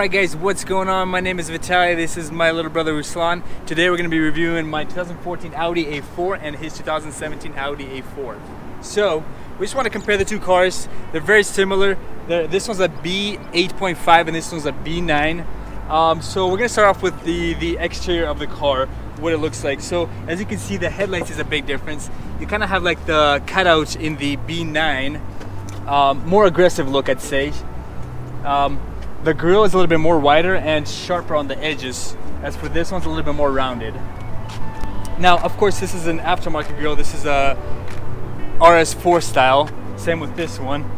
Alright guys, what's going on? My name is Vitaly, this is my little brother Ruslan. Today we're going to be reviewing my 2014 Audi A4 and his 2017 Audi A4. So, we just want to compare the two cars. They're very similar. They're, this one's a B8.5 and this one's a B9. Um, so we're going to start off with the, the exterior of the car, what it looks like. So as you can see, the headlights is a big difference. You kind of have like the cutout in the B9, um, more aggressive look I'd say. Um, the grill is a little bit more wider and sharper on the edges. As for this one's a little bit more rounded. Now, of course, this is an aftermarket grill. This is a RS4 style. Same with this one.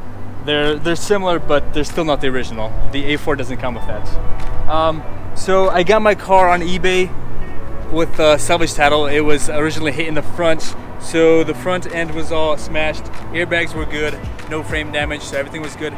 They're they're similar, but they're still not the original. The A4 doesn't come with that. Um, so I got my car on eBay with a salvage title. It was originally hit in the front, so the front end was all smashed. Airbags were good, no frame damage, so everything was good.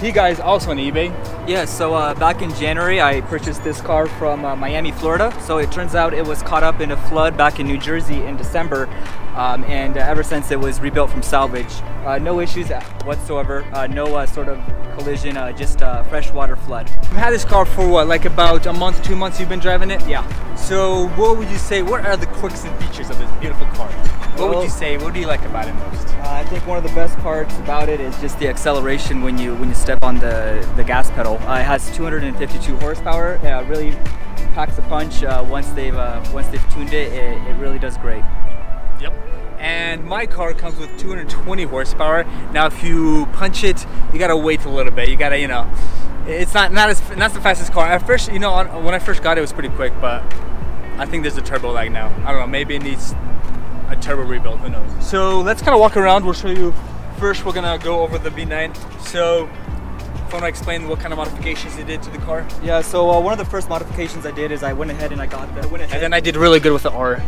He guys also on eBay. Yeah, so uh, back in January, I purchased this car from uh, Miami, Florida. So it turns out it was caught up in a flood back in New Jersey in December. Um, and uh, ever since it was rebuilt from salvage. Uh, no issues whatsoever, uh, no uh, sort of collision, just a freshwater flood. You've had this car for what, like about a month, two months you've been driving it? Yeah. So what would you say, what are the quirks and features of this beautiful car? What well, would you say, what do you like about it most? Uh, I think one of the best parts about it is just the acceleration when you when you step on the, the gas pedal. Uh, it has 252 horsepower, it uh, really packs a punch once they've once they've tuned it, it, it really does great. Yep. And my car comes with 220 horsepower. Now, if you punch it, you gotta wait a little bit. You gotta, you know, it's not not as not the fastest car. At first, you know, when I first got it, it was pretty quick, but I think there's a turbo lag now. I don't know. Maybe it needs a turbo rebuild. Who knows? So let's kind of walk around. We'll show you. First, we're gonna go over the B9. So want to explain what kind of modifications you did to the car? Yeah, so uh, one of the first modifications I did is I went ahead and I got the. Went ahead and then I did really good with the R.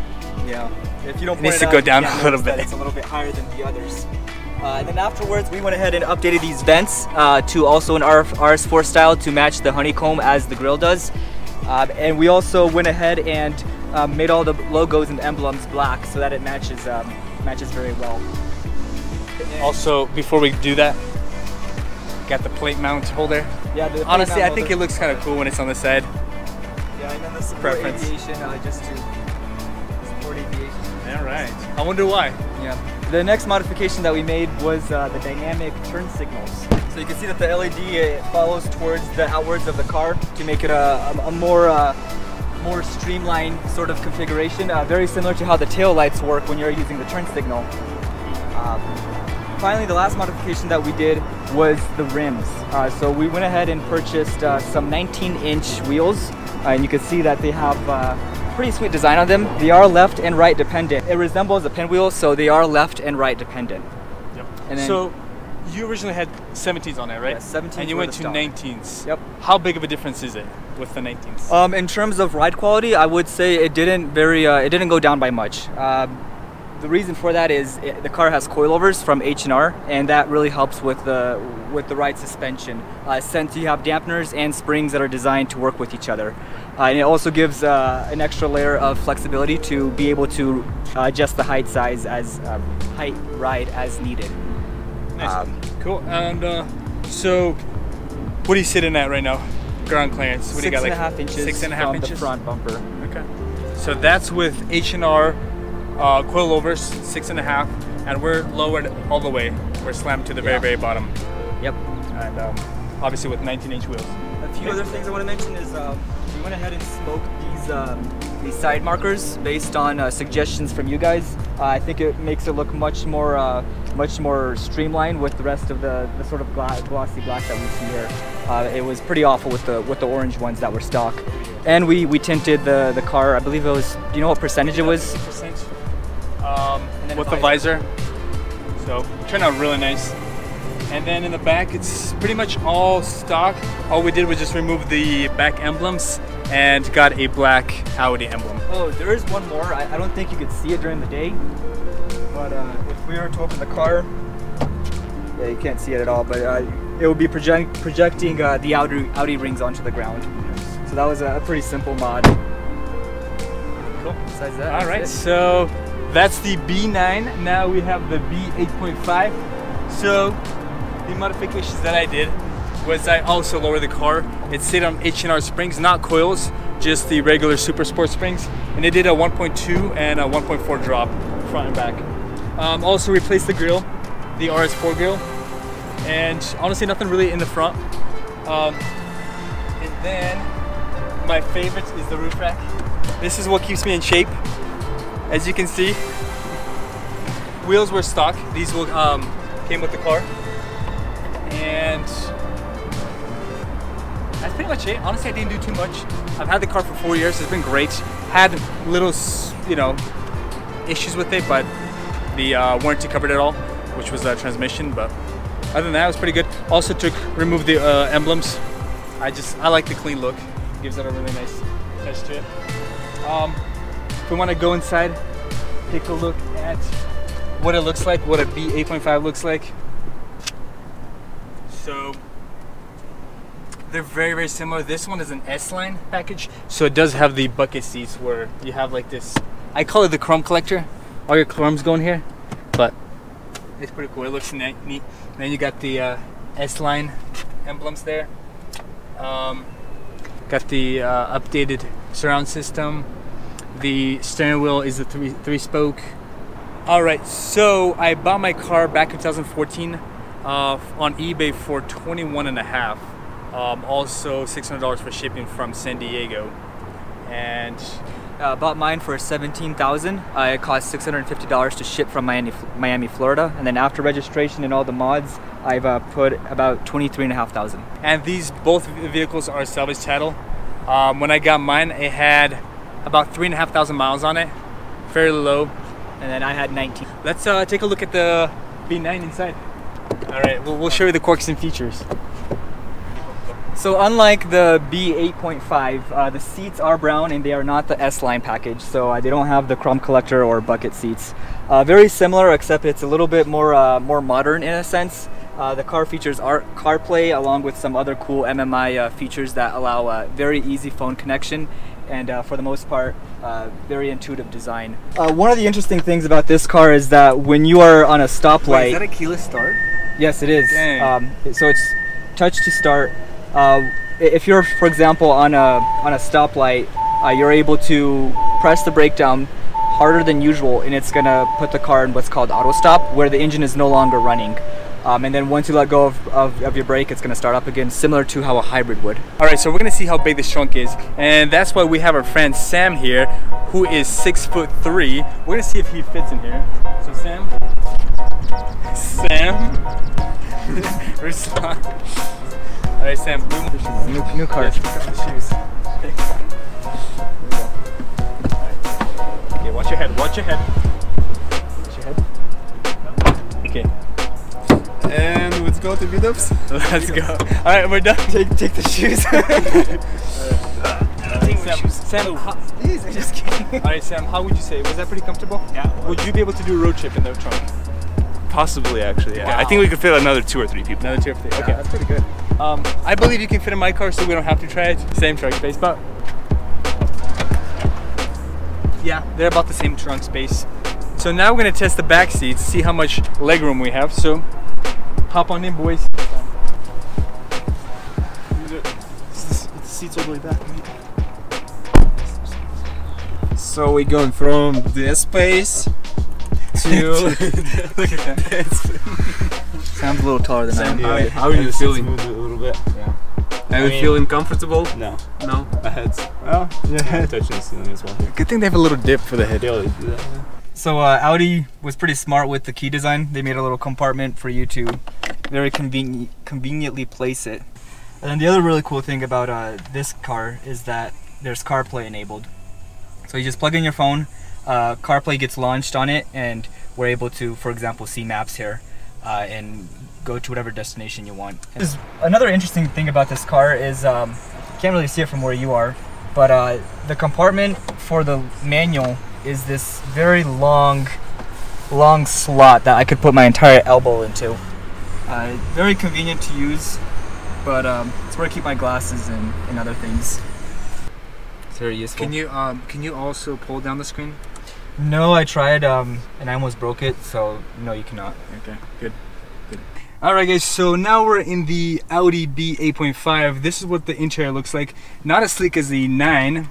Yeah. If you don't it needs to go down a little bit. It's a little bit higher than the others. Uh, and then afterwards, we went ahead and updated these vents uh, to also an RS4 style to match the honeycomb as the grill does. Uh, and we also went ahead and um, made all the logos and emblems black so that it matches um, matches very well. Also, before we do that, got the plate mount holder. Yeah, honestly, I think it looks kind of cool when it's on the side. Yeah, and then the preference. aviation uh, just to support aviation. All right. I wonder why. Yeah. The next modification that we made was uh, the dynamic turn signals. So you can see that the LED follows towards the outwards of the car to make it a, a, a more uh, more streamlined sort of configuration, uh, very similar to how the tail lights work when you're using the turn signal. Um, finally, the last modification that we did was the rims. Uh, so we went ahead and purchased uh, some 19 inch wheels uh, and you can see that they have uh, pretty sweet design on them. They are left and right dependent. It resembles a pinwheel, so they are left and right dependent. Yep. And then, so you originally had 17s on there, right? Yeah, 17s. And you went to stock. 19s. Yep. How big of a difference is it with the 19s? Um, in terms of ride quality, I would say it didn't very, uh, it didn't go down by much. Um, the reason for that is it, the car has coilovers from H&R and that really helps with the with the right suspension uh, since you have dampeners and springs that are designed to work with each other uh, and it also gives uh, an extra layer of flexibility to be able to uh, adjust the height size as uh, height ride as needed nice. Um, cool and uh, so what are you sitting at right now ground clearance what do you got like and a half inches six and a half inches the front bumper okay so that's with H&R uh, coilovers, six and a half, and we're lowered all the way. We're slammed to the very, yeah. very bottom. Yep. And um, obviously with 19 inch wheels. A few other things I want to mention is uh, we went ahead and smoked these um, these side markers based on uh, suggestions from you guys. Uh, I think it makes it look much more uh, much more streamlined with the rest of the, the sort of glossy black that we see here. Uh, it was pretty awful with the with the orange ones that were stock. And we, we tinted the, the car, I believe it was, do you know what percentage it was? Percent um, with the visor. So turned out really nice. And then in the back, it's pretty much all stock. All we did was just remove the back emblems and got a black Audi emblem. Oh, there is one more. I, I don't think you could see it during the day. But uh, if we were to open the car, yeah, you can't see it at all, but uh, it would be project projecting uh, the Audi, Audi rings onto the ground. So that was a, pretty simple mod. Cool. Besides that, all right. So that's the B9. Now we have the B8.5. So the modifications that I did, was I also lowered the car. It stayed on H&R springs, not coils, just the regular Super Sport springs. And it did a 1.2 and a 1.4 drop, front and back. Um, also replaced the grill, the RS4 grill. And honestly, nothing really in the front. Um, and then my favorite is the roof rack. This is what keeps me in shape. As you can see, wheels were stock. These will, um, came with the car. And that's pretty much it. Honestly, I didn't do too much. I've had the car for four years. It's been great. Had little, you know, issues with it, but the uh, warranty covered it all, which was the transmission. But other than that, it was pretty good. Also took removed the uh, emblems. I just I like the clean look. gives it a really nice touch to it. Um, if we want to go inside, take a look at what it looks like, what a B8.5 looks like. So they're very very similar. This one is an S line package, so it does have the bucket seats where you have like this. I call it the chrome collector. All your chromes going here, but it's pretty cool. It looks neat. neat. then you got the uh, S line emblems there. Um, got the uh, updated surround system. The steering wheel is a three three spoke. All right, so I bought my car back in 2014 uh, on eBay for 21 and a half. Um, also $600 for shipping from San Diego. And uh, bought mine for 17000 uh, It cost $650 to ship from Miami, Miami, Florida. And then after registration and all the mods, I've uh, put about 23500 And these both vehicles are salvage title. Um, when I got mine, it had about 3,500 miles on it. Fairly low. And then I had 19. Let's uh, take a look at the B9 inside. All right, we'll, we'll show you the quirks and features. So unlike the B8.5, uh, the seats are brown and they are not the S-Line package, so uh, they don't have the chrome collector or bucket seats. Uh, very similar, except it's a little bit more uh, more modern in a sense. Uh, the car features our CarPlay along with some other cool MMI uh, features that allow a very easy phone connection and for the most part, very intuitive design. one of the interesting things about this car is that when you are on a stoplight... Wait, is that a keyless start? Yes, it is. Um, so it's touch to start. Uh, if you're, for example, on a on a stoplight, uh, you're able to press the brake down harder than usual, and it's gonna put the car in what's called auto stop, where the engine is no longer running. Um, and then once you let go of, of, of, your brake, it's gonna start up again, similar to how a hybrid would. All right, so we're gonna see how big this trunk is, and that's why we have our friend Sam here, who is six foot three. We're gonna see if he fits in here. So Sam, Sam, Ruslan. Alright, Sam, new, new, new card. Yes, shoes. Okay, watch your head, watch your head. Watch your head. Okay. And let's go to beat-ups. Let's go. Alright, we're done. Take, take the shoes. Sam, Sam, how, Please, I'm just kidding. Alright, Sam, how would you say? Was that pretty comfortable? Yeah. Would you be able to do a road trip in the trunk? Possibly, actually. Yeah. Wow. I think we could fit another two or three people. Another two or three. Okay, yeah. that's pretty good. Um, I believe you can fit in my car, so we don't have to try it. Same trunk space, but yeah, they're about the same trunk space. So now we're gonna test the back seats, see how much leg room we have. So hop on in, boys. The seats all the way back. So we're going from this space to look at that. Sounds a little taller than Sam, I am. How, how are you feeling? A little bit. Yeah. Are you feeling comfortable? No. No. My head's. Well, yeah. touching the ceiling as well. Here. Good thing they have a little dip for the head. They do that. Yeah. So uh, Audi was pretty smart with the key design. They made a little compartment for you to very convenient, conveniently place it. And then the other really cool thing about uh, this car is that there's CarPlay enabled. So you just plug in your phone, uh, CarPlay gets launched on it, and we're able to, for example, see maps here uh, and go to whatever destination you want. Another interesting thing about this car is um, you can't really see it from where you are, but uh, the compartment for the manual is this very long, long slot that I could put my entire elbow into. Uh, very convenient to use, but um, it's where I keep my glasses and, and other things. It's very useful. Can you um, can you also pull down the screen? No, I tried um, and I almost broke it, so no, you cannot. Okay, good. Good. Alright guys, so now we're in the Audi B8.5. This is what the interior looks like. Not as sleek as the 9.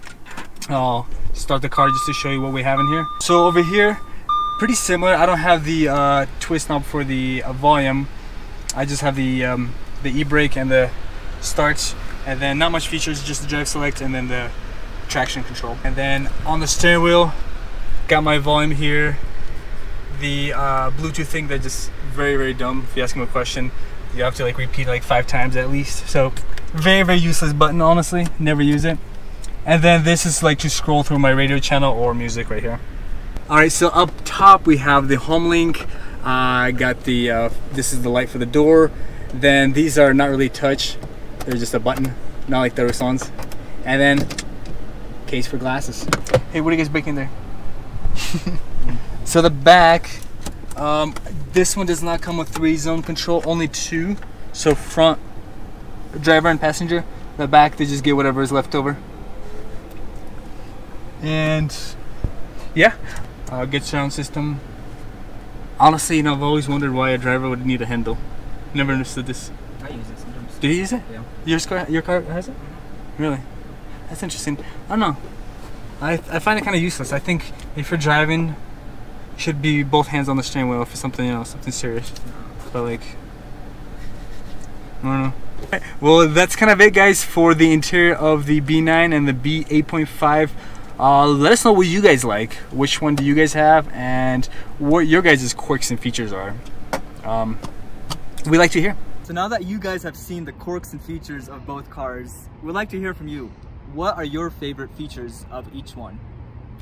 I'll start the car just to show you what we have in here. So over here, pretty similar. I don't have the uh, twist knob for the uh, volume. I just have the um, the e-brake and the start and then not much features, just the drive select and then the traction control. And then on the steering wheel, got my volume here, the uh, Bluetooth thing that just very very dumb. If you ask me a question, you have to like repeat like five times at least. So very very useless button honestly. Never use it. And then this is like to scroll through my radio channel or music right here. All right, so up top we have the home link. I uh, got the uh, this is the light for the door. Then these are not really touch. They're just a button, not like the Ruslans. And then case for glasses. Hey, what are you guys breaking there? so the back, um, this one does not come with three zone control, only two. So front, driver and passenger. The back, they just get whatever is left over. And yeah, uh, good sound system. Honestly, you know, I've always wondered why a driver would need a handle. Never understood this. I use it sometimes. Do you use it? Yeah. Your car, your car has it? Really? That's interesting. I don't know. I, I find it kind of useless. I think if you're driving, you should be both hands on the steering wheel for something, you know, something serious. But like, I don't know. Well, that's kind of it, guys, for the interior of the B9 and the B8.5. Uh, let us know what you guys like. Which one do you guys have, and what your guys' quirks and features are. Um, we like to hear. So now that you guys have seen the quirks and features of both cars, we'd like to hear from you. What are your favorite features of each one?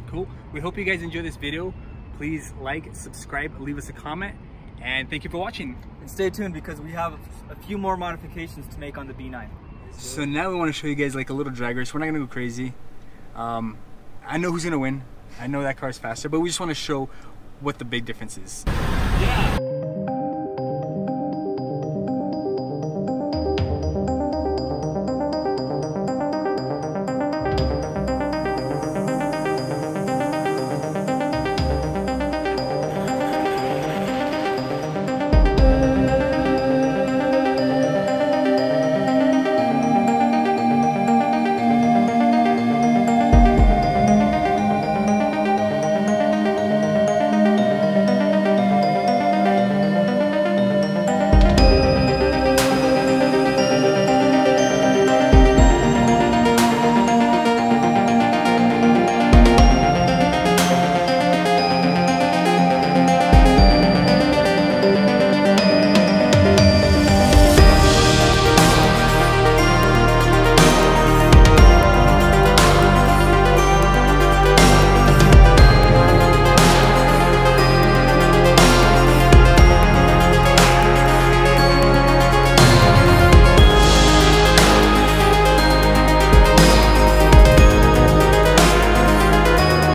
Cool. We hope you guys enjoy this video. Please like, subscribe, leave us a comment, and thank you for watching. And stay tuned because we have a few more modifications to make on the B9. So now we want to show you guys like a little drag race. We're not gonna go crazy. Um, I know who's gonna win. I know that car is faster, but we just want to show what the big difference is. Yeah.